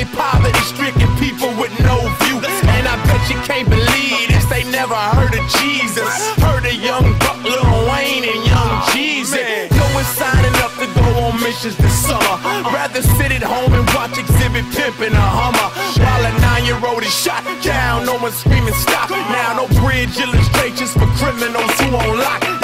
Only poverty stricken people with no view. And I bet you can't believe this, they never heard of Jesus. Heard of young Buck, Lil Wayne, and young Jeezy. No one's signing up to go on missions this summer. Rather sit at home and watch Xzibit Pimp in a Hummer. While a nine year old is shot down, no one's screaming stop. Now, no bridge illustrations for criminals who on lockdown.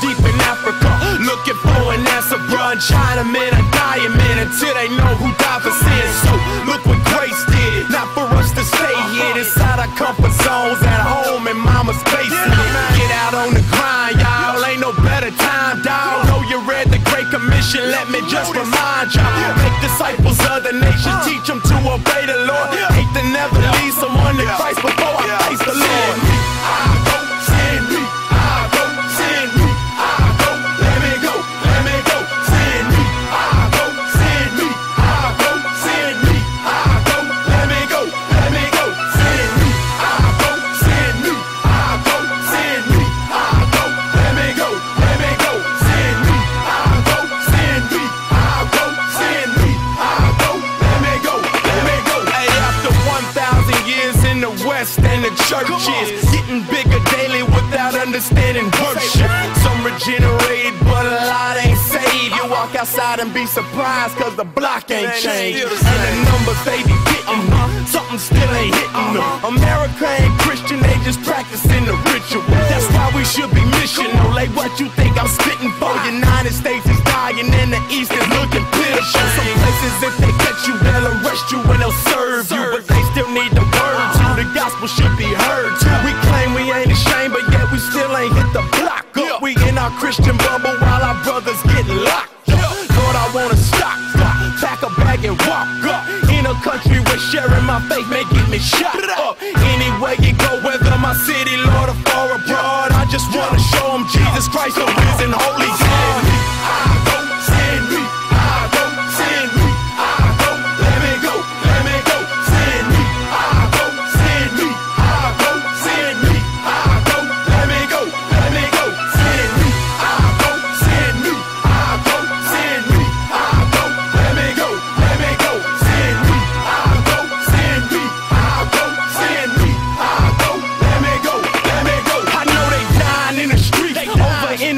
Deep in Africa looking for an answer, bruh. Chinamen are dying, man, until they know who died for sin. So, look what grace did. Not for us to stay here inside our comfort zones at home in mama's basement. Get out on the grind, y'all. Ain't no better time, dawg. Know you read the Great Commission. Let me just remind y'all. Make disciples of the nations. Uh. Teach them to obey the Lord. The West and the churches getting bigger daily without understanding worship. Some regenerated, but a lot ain't saved. You walk outside and be surprised cause the block ain't changed. And the numbers they be getting, something still ain't hitting them. America ain't Christian, they just practicing the ritual. That's why we should be missional. Like what you think I'm spitting for? United States is dying and the East is sharing my faith get me shot up. Uh, anywhere you go, whether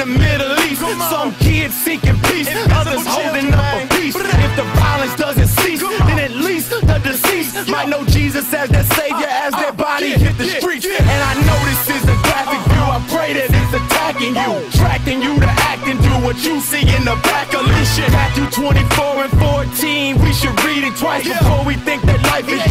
the Middle East. Some kids seeking peace, others holding up a peace. If the violence doesn't cease, then at least the deceased might know Jesus as their savior as their body hit the streets. And I know this is a graphic view. I pray that it's attacking you, attracting you to act and do what you see in the back of Alicia. Matthew 24 and 14. We should read it twice before we think that life is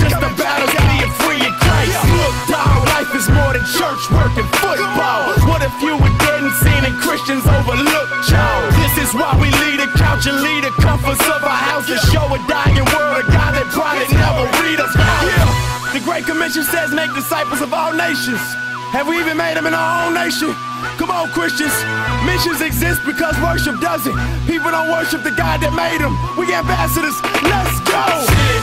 lead the comforts of our house to show a dying world a God that probably never read us. Yeah, the Great Commission says make disciples of all nations. Have we even made them in our own nation? Come on, Christians. Missions exist because worship doesn't. People don't worship the God that made them. We ambassadors. Let's go.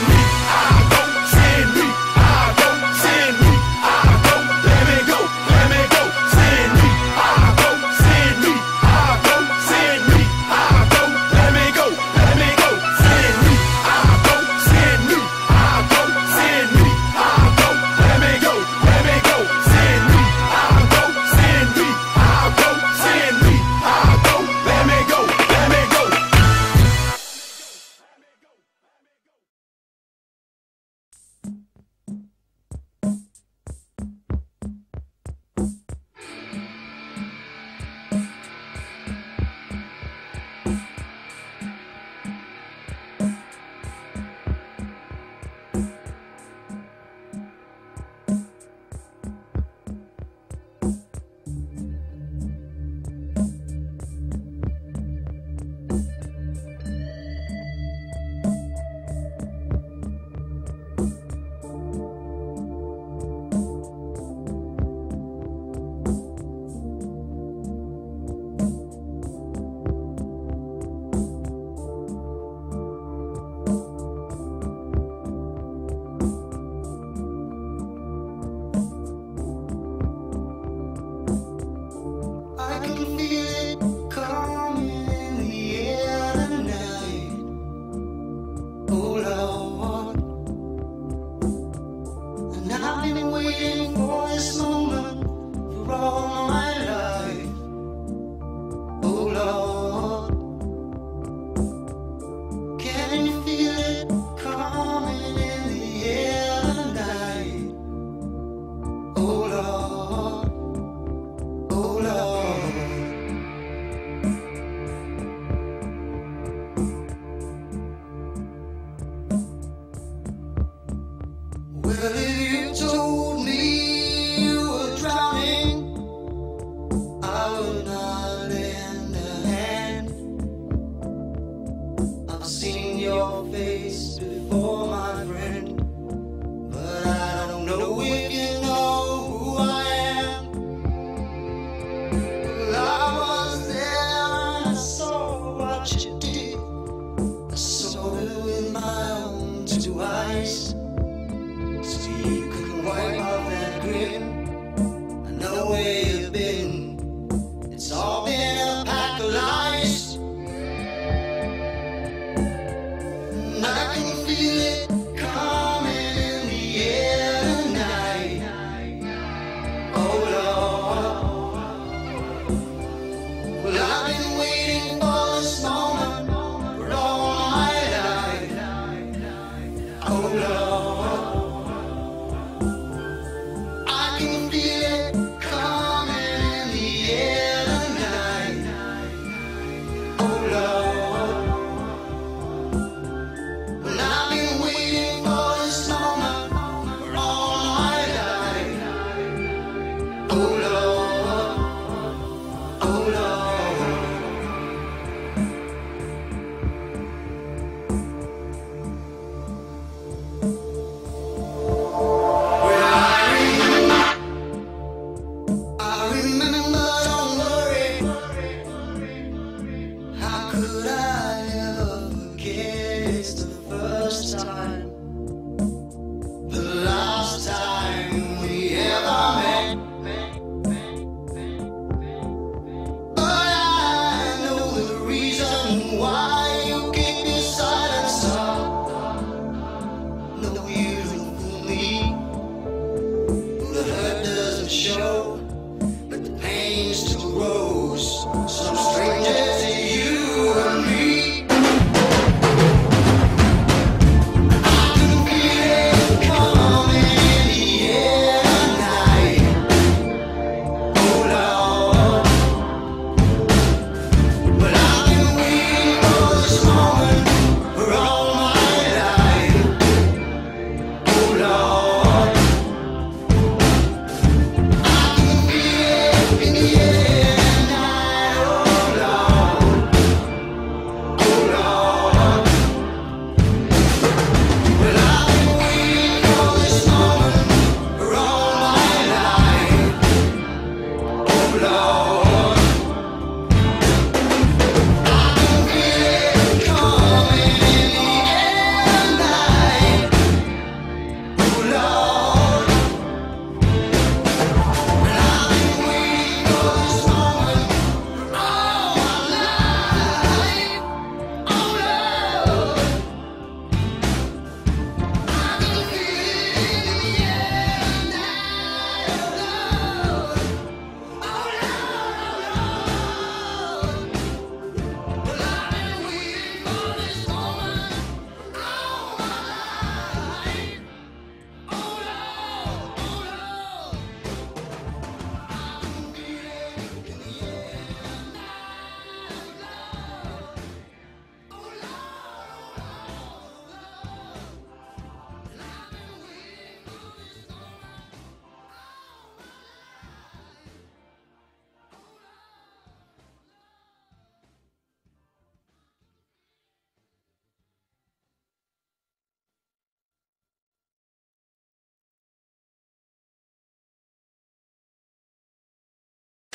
why.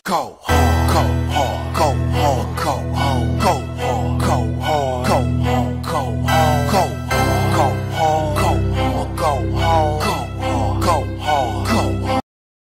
Go hard, go hard, go hard, go hard, go